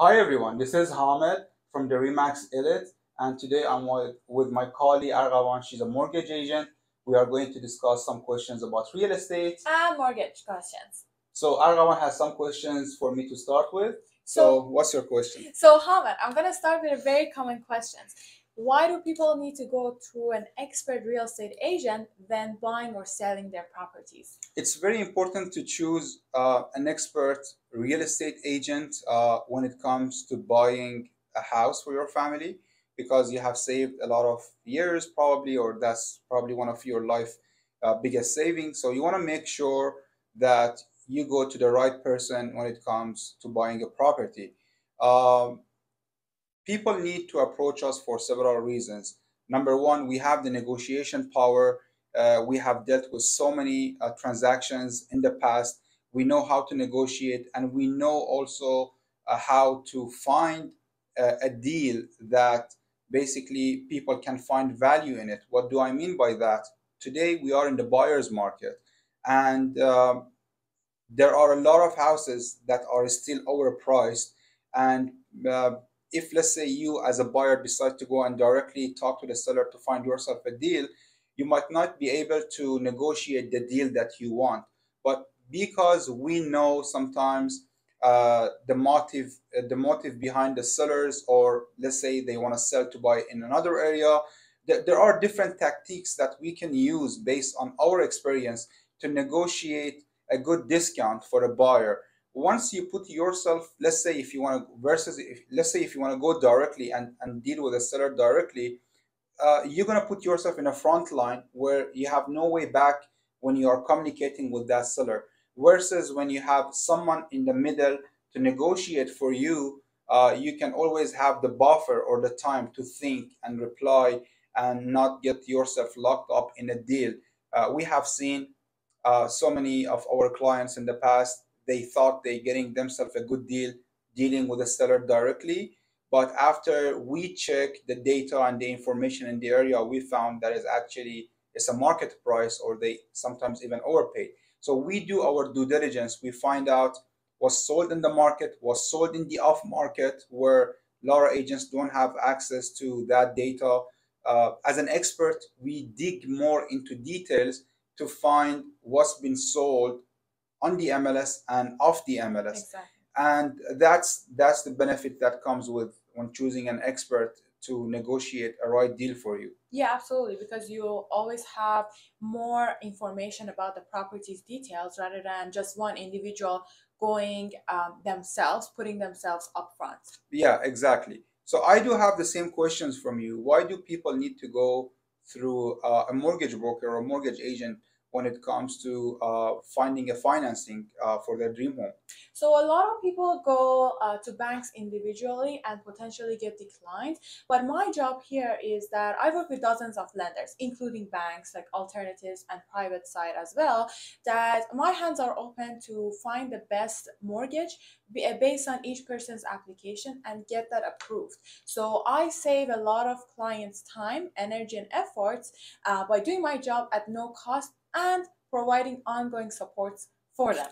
Hi everyone, this is Hamed from the Remax Elite and today I'm with my colleague Arghavan. She's a mortgage agent. We are going to discuss some questions about real estate. And mortgage questions. So Arghavan has some questions for me to start with. So, so what's your question? So Hamed, I'm going to start with a very common question why do people need to go through an expert real estate agent when buying or selling their properties? It's very important to choose uh, an expert real estate agent uh, when it comes to buying a house for your family because you have saved a lot of years probably or that's probably one of your life uh, biggest savings so you want to make sure that you go to the right person when it comes to buying a property um, people need to approach us for several reasons. Number one, we have the negotiation power. Uh, we have dealt with so many uh, transactions in the past. We know how to negotiate, and we know also uh, how to find a, a deal that basically people can find value in it. What do I mean by that? Today, we are in the buyer's market, and um, there are a lot of houses that are still overpriced and uh, if let's say you as a buyer decide to go and directly talk to the seller to find yourself a deal you might not be able to negotiate the deal that you want. But because we know sometimes uh, the motive uh, the motive behind the sellers or let's say they want to sell to buy in another area there, there are different tactics that we can use based on our experience to negotiate a good discount for a buyer once you put yourself let's say if you want to versus if, let's say if you want to go directly and, and deal with a seller directly uh, you're going to put yourself in a front line where you have no way back when you are communicating with that seller versus when you have someone in the middle to negotiate for you uh, you can always have the buffer or the time to think and reply and not get yourself locked up in a deal. Uh, we have seen uh, so many of our clients in the past they thought they're getting themselves a good deal dealing with the seller directly. But after we check the data and the information in the area, we found that is actually it's a market price or they sometimes even overpaid. So we do our due diligence. We find out what's sold in the market, what's sold in the off market, where a agents don't have access to that data. Uh, as an expert, we dig more into details to find what's been sold on the MLS and off the MLS. Exactly. And that's that's the benefit that comes with when choosing an expert to negotiate a right deal for you. Yeah, absolutely, because you always have more information about the property's details rather than just one individual going um, themselves, putting themselves up front. Yeah, exactly. So I do have the same questions from you. Why do people need to go through uh, a mortgage broker or a mortgage agent when it comes to uh, finding a financing uh, for their dream home? So a lot of people go uh, to banks individually and potentially get declined. But my job here is that I work with dozens of lenders, including banks like alternatives and private side as well. That my hands are open to find the best mortgage uh, based on each person's application and get that approved. So I save a lot of clients' time, energy, and efforts uh, by doing my job at no cost and providing ongoing supports for them.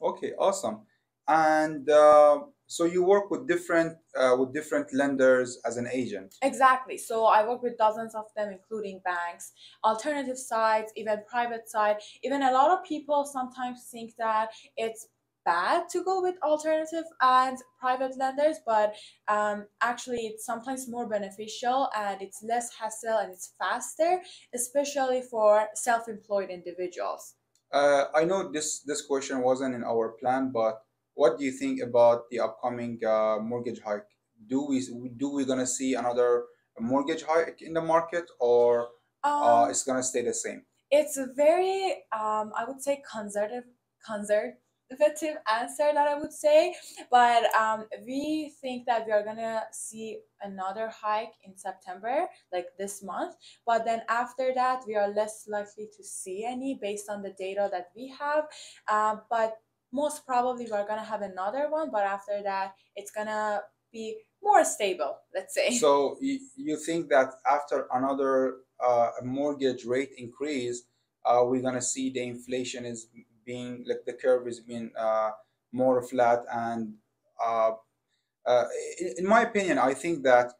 Okay, awesome. And uh, so you work with different uh, with different lenders as an agent. Exactly. So I work with dozens of them, including banks, alternative sites, even private side. Even a lot of people sometimes think that it's bad to go with alternative and private lenders, but um, actually it's sometimes more beneficial and it's less hassle and it's faster, especially for self-employed individuals. Uh, I know this this question wasn't in our plan, but what do you think about the upcoming uh, mortgage hike? Do we do we gonna see another mortgage hike in the market, or um, uh, it's gonna stay the same? It's a very, um, I would say, conservative, conservative definitive answer that I would say, but um, we think that we are gonna see another hike in September, like this month. But then after that, we are less likely to see any based on the data that we have. Uh, but most probably we're gonna have another one, but after that, it's gonna be more stable. Let's say. So you think that after another uh, mortgage rate increase, uh, we're gonna see the inflation is being like the curve is being uh, more flat and uh, uh, in, my opinion, I think that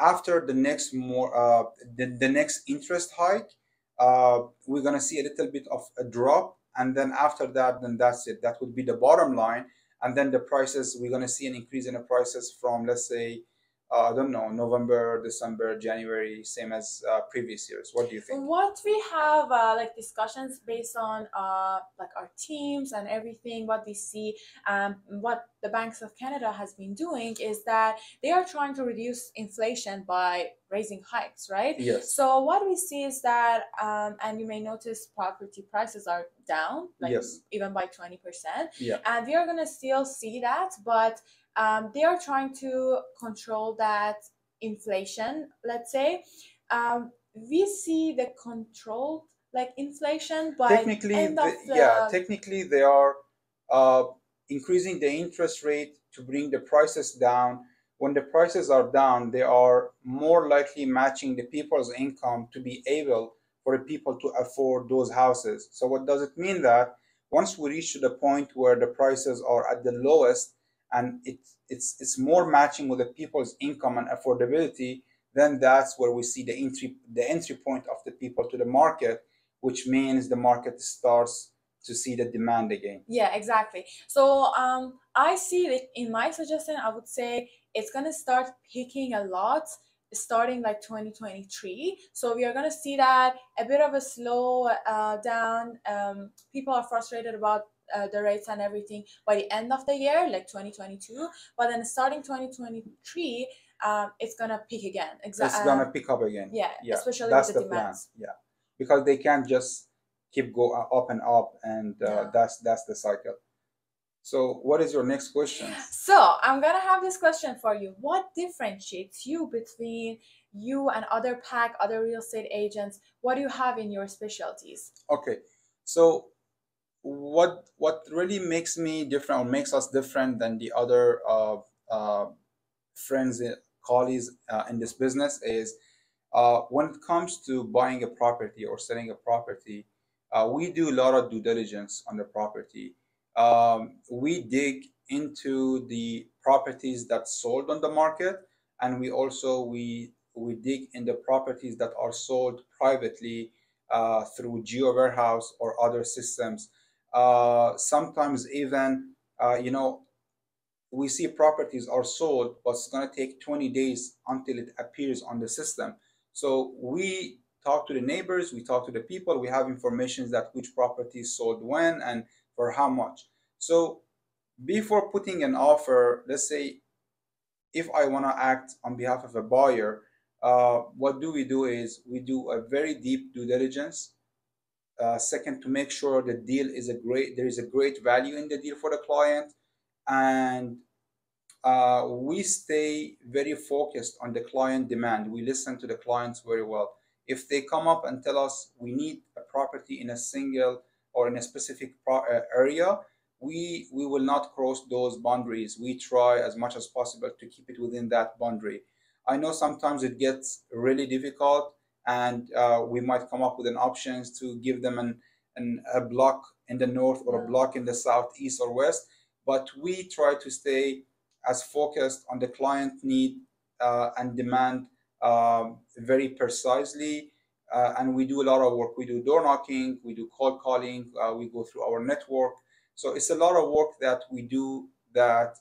after the next more uh, the, the next interest hike, uh, we're gonna see a little bit of a drop, and then after that, then that's it. That would be the bottom line, and then the prices we're gonna see an increase in the prices from let's say uh, I don't know, November, December, January, same as uh, previous years. What do you think? What we have uh, like discussions based on uh, like our teams and everything, what we see, um, what the Banks of Canada has been doing is that they are trying to reduce inflation by raising hikes, right? Yes. So what we see is that, um, and you may notice property prices are down, like Yes. even by twenty percent, Yeah. and we are gonna still see that, but um, they are trying to control that inflation. Let's say, um, we see the controlled like inflation, but technically, end of the- the, yeah, technically they are uh, increasing the interest rate to bring the prices down. When the prices are down, they are more likely matching the people's income to be able for the people to afford those houses. So what does it mean that once we reach to the point where the prices are at the lowest and it, it's it's more matching with the people's income and affordability, then that's where we see the entry the entry point of the people to the market, which means the market starts to see the demand again. Yeah, exactly. So um, I see it in my suggestion. I would say it's gonna start picking a lot starting like 2023. So we are gonna see that a bit of a slow uh, down. Um, people are frustrated about uh, the rates and everything by the end of the year, like 2022. But then starting 2023, um, it's gonna peak again. Exactly. It's gonna pick up again. yeah, Yeah, especially that's with the, the plan. Yeah, because they can't just keep go up and up, and uh, Yeah. that's that's the cycle. So, what is your next question? So I'm gonna have this question for you. What differentiates you between you and other pack, other real estate agents? What do you have in your specialties? Okay, so what what really makes me different or makes us different than the other uh, uh, friends, colleagues uh, in this business is uh, when it comes to buying a property or selling a property, uh, we do a lot of due diligence on the property. Um, we dig into the properties that sold on the market, and we also we we dig in the properties that are sold privately uh, through GeoWarehouse or other systems. Uh, sometimes even uh, you know we see properties are sold, but it's going to take 20 days until it appears on the system. So we talk to the neighbors, we talk to the people, we have information that which property sold when and for how much. So before putting an offer, let's say if I want to act on behalf of a buyer, uh, what do we do is we do a very deep due diligence. Uh, second, to make sure the deal is a great, there is a great value in the deal for the client, and uh, we stay very focused on the client demand. We listen to the clients very well. If they come up and tell us we need a property in a single or in a specific uh, area, we we will not cross those boundaries. We try as much as possible to keep it within that boundary. I know sometimes it gets really difficult, and uh, we might come up with an options to give them an, an a block in the north or a block in the south, east or west. But we try to stay as focused on the client need uh, and demand um, very precisely. Uh, and we do a lot of work. We do door knocking, we do cold calling, uh, we go through our network. So it's a lot of work that we do that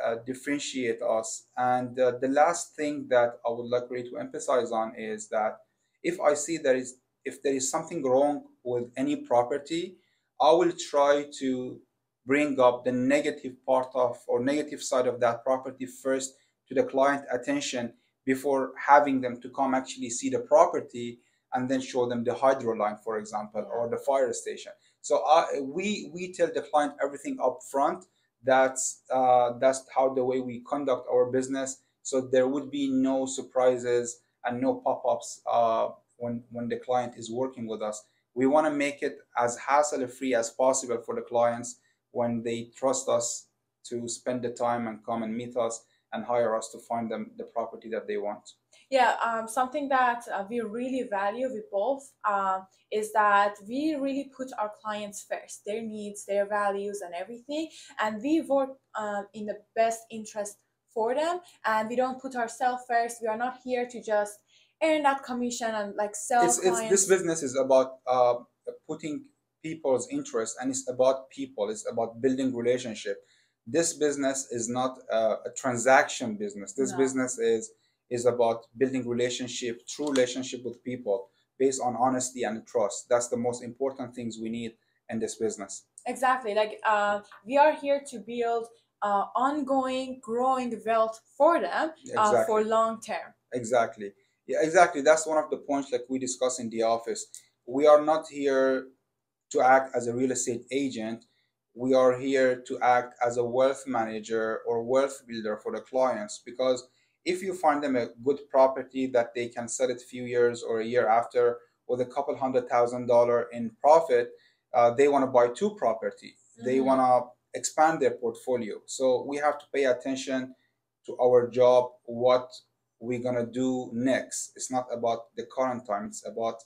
uh, uh, differentiate us. And uh, the last thing that I would like really to emphasize on is that if I see there is if there is something wrong with any property, I will try to bring up the negative part of or negative side of that property first to the client attention before having them to come actually see the property and then show them the hydro line for example or the fire station so I, we we tell the client everything up front that's uh, that's how the way we conduct our business so there would be no surprises and no pop-ups uh, when when the client is working with us we want to make it as hassle free as possible for the clients when they trust us to spend the time and come and meet us and hire us to find them the property that they want. Yeah, um, something that uh, we really value, we both, uh, is that we really put our clients first, their needs, their values, and everything, and we work uh, in the best interest for them, and we don't put ourselves first. We are not here to just earn that commission and like sell It's, it's this business is about uh, putting people's interest, and it's about people. It's about building relationship. This business is not a, a transaction business. This No. business is is about building relationship, true relationship with people based on honesty and trust. That's the most important things we need in this business. Exactly. Like uh, we are here to build uh, ongoing, growing wealth for them uh, Exactly. for long term. Exactly. Yeah, exactly. That's one of the points like we discuss in the office. We are not here to act as a real estate agent. We are here to act as a wealth manager or wealth builder for the clients because if you find them a good property that they can sell it a few years or a year after with a couple hundred thousand dollar in profit, uh, they want to buy two property. They Mhm. want to expand their portfolio. So we have to pay attention to our job, what we're gonna do next. It's not about the current time. It's about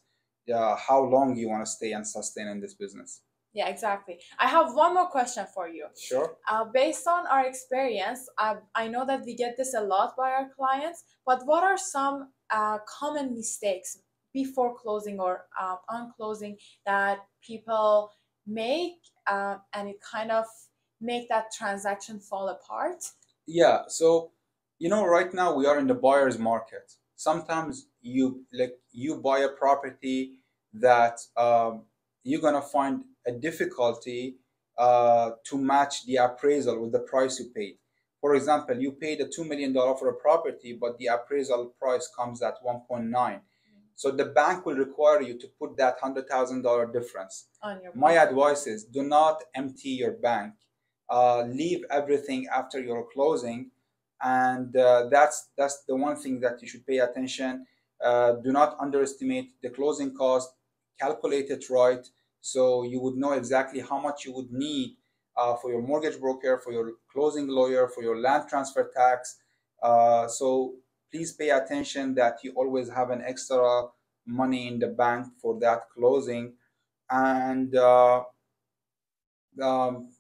uh, how long you want to stay and sustain in this business. Yeah, exactly. I have one more question for you. Sure. Uh, based on our experience, uh, I know that we get this a lot by our clients, but what are some uh, common mistakes before closing or uh, on closing that people make uh, and it kind of make that transaction fall apart? Yeah. So you know, right now we are in the buyer's market. Sometimes you like you buy a property that um, you're gonna find a difficulty uh, to match the appraisal with the price you paid. For example, you paid a two million dollar for a property, but the appraisal price comes at one point nine. So the bank will require you to put that hundred thousand dollar difference. On your My advice is do not empty your bank. Uh, leave everything after your closing, and uh, that's that's the one thing that you should pay attention. Uh, do not underestimate the closing cost. Calculate it right, so you would know exactly how much you would need uh, for your mortgage broker, for your closing lawyer, for your land transfer tax. Uh, so please pay attention that you always have an extra money in the bank for that closing and uh, um,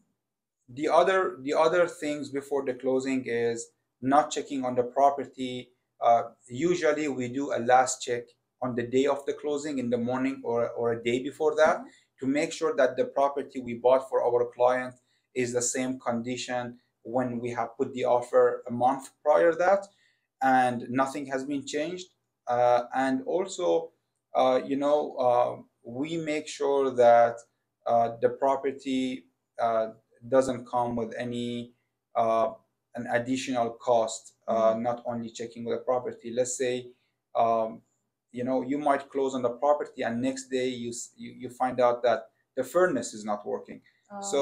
the other the other things before the closing is not checking on the property uh, usually we do a last check on the day of the closing in the morning or, or a day before that Mhm. To make sure that the property we bought for our client is the same condition when we have put the offer a month prior that and nothing has been changed. Uh, and also uh, you know uh, we make sure that uh, the property uh, doesn't come with any uh, an additional cost uh, not only checking the property. Let's say um, you know you might close on the property and next day you you, you find out that the furnace is not working Uh, so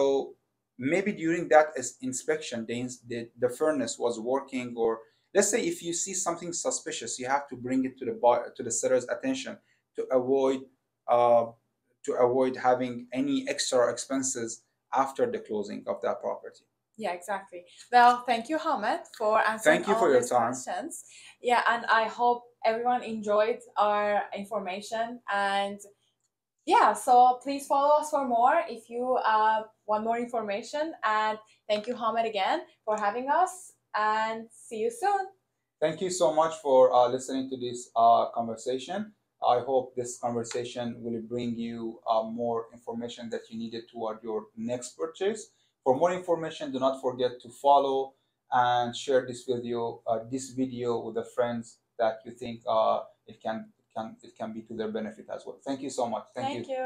maybe during that inspection, the, the the furnace was working, or let's say if you see something suspicious, you have to bring it to the buy, to the seller's attention to avoid uh, to avoid having any extra expenses after the closing of that property. Yeah, exactly. Well, thank you, Hamed, for answering Thank you all for your these time. questions. Yeah, and I hope everyone enjoyed our information. And yeah, so please follow us for more if you uh, want more information. And thank you, Hamed, again for having us. And see you soon. Thank you so much for uh, listening to this uh, conversation. I hope this conversation will bring you uh, more information that you needed toward your next purchase. For more information, do not forget to follow and share this video, uh, this video with the friends that you think uh, it can, can, it can be to their benefit as well. Thank you so much. Thank, you. you.